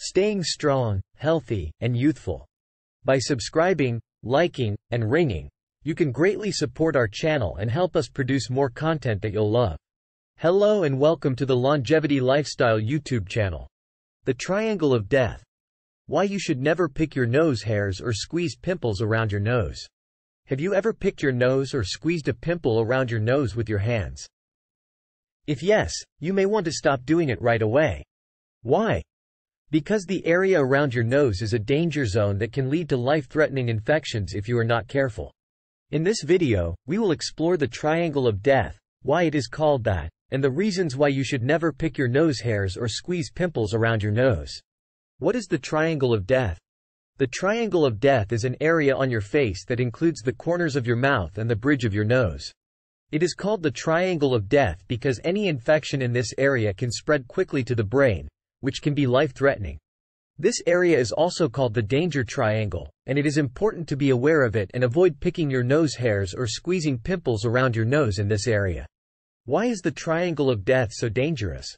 staying strong, healthy, and youthful. By subscribing, liking, and ringing, you can greatly support our channel and help us produce more content that you'll love. Hello and welcome to the Longevity Lifestyle YouTube channel. The Triangle of Death. Why you should never pick your nose hairs or squeeze pimples around your nose. Have you ever picked your nose or squeezed a pimple around your nose with your hands? If yes, you may want to stop doing it right away. Why? Because the area around your nose is a danger zone that can lead to life-threatening infections if you are not careful. In this video, we will explore the triangle of death, why it is called that, and the reasons why you should never pick your nose hairs or squeeze pimples around your nose. What is the triangle of death? The triangle of death is an area on your face that includes the corners of your mouth and the bridge of your nose. It is called the triangle of death because any infection in this area can spread quickly to the brain, which can be life-threatening. This area is also called the danger triangle, and it is important to be aware of it and avoid picking your nose hairs or squeezing pimples around your nose in this area. Why is the triangle of death so dangerous?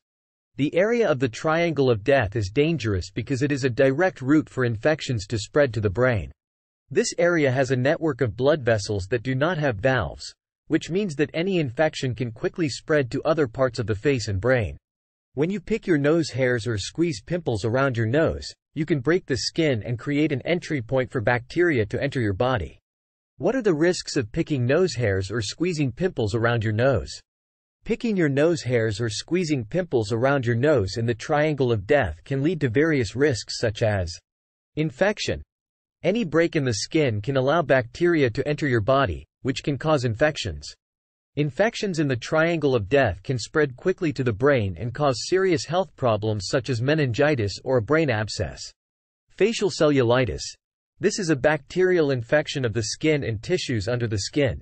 The area of the triangle of death is dangerous because it is a direct route for infections to spread to the brain. This area has a network of blood vessels that do not have valves, which means that any infection can quickly spread to other parts of the face and brain. When you pick your nose hairs or squeeze pimples around your nose, you can break the skin and create an entry point for bacteria to enter your body. What are the risks of picking nose hairs or squeezing pimples around your nose? Picking your nose hairs or squeezing pimples around your nose in the triangle of death can lead to various risks such as infection. Any break in the skin can allow bacteria to enter your body, which can cause infections. Infections in the triangle of death can spread quickly to the brain and cause serious health problems such as meningitis or a brain abscess. Facial cellulitis. This is a bacterial infection of the skin and tissues under the skin.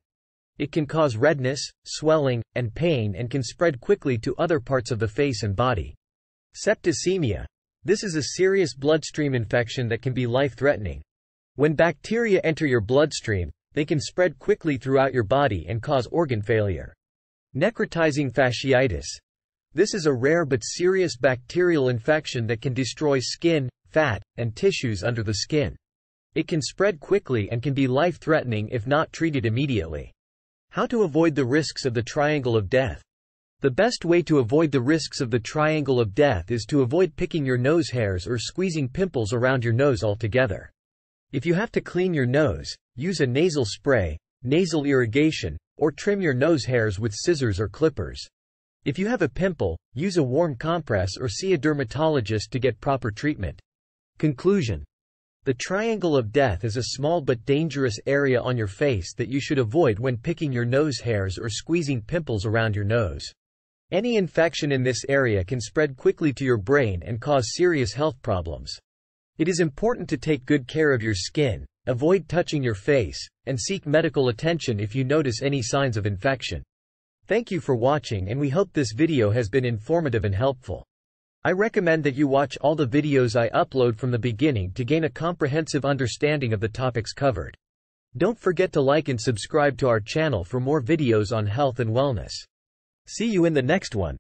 It can cause redness, swelling, and pain and can spread quickly to other parts of the face and body. Septicemia. This is a serious bloodstream infection that can be life-threatening. When bacteria enter your bloodstream, they can spread quickly throughout your body and cause organ failure. Necrotizing fasciitis. This is a rare but serious bacterial infection that can destroy skin, fat, and tissues under the skin. It can spread quickly and can be life-threatening if not treated immediately. How to avoid the risks of the triangle of death. The best way to avoid the risks of the triangle of death is to avoid picking your nose hairs or squeezing pimples around your nose altogether. If you have to clean your nose, use a nasal spray, nasal irrigation, or trim your nose hairs with scissors or clippers. If you have a pimple, use a warm compress or see a dermatologist to get proper treatment. Conclusion the triangle of death is a small but dangerous area on your face that you should avoid when picking your nose hairs or squeezing pimples around your nose. Any infection in this area can spread quickly to your brain and cause serious health problems. It is important to take good care of your skin, avoid touching your face, and seek medical attention if you notice any signs of infection. Thank you for watching and we hope this video has been informative and helpful. I recommend that you watch all the videos I upload from the beginning to gain a comprehensive understanding of the topics covered. Don't forget to like and subscribe to our channel for more videos on health and wellness. See you in the next one.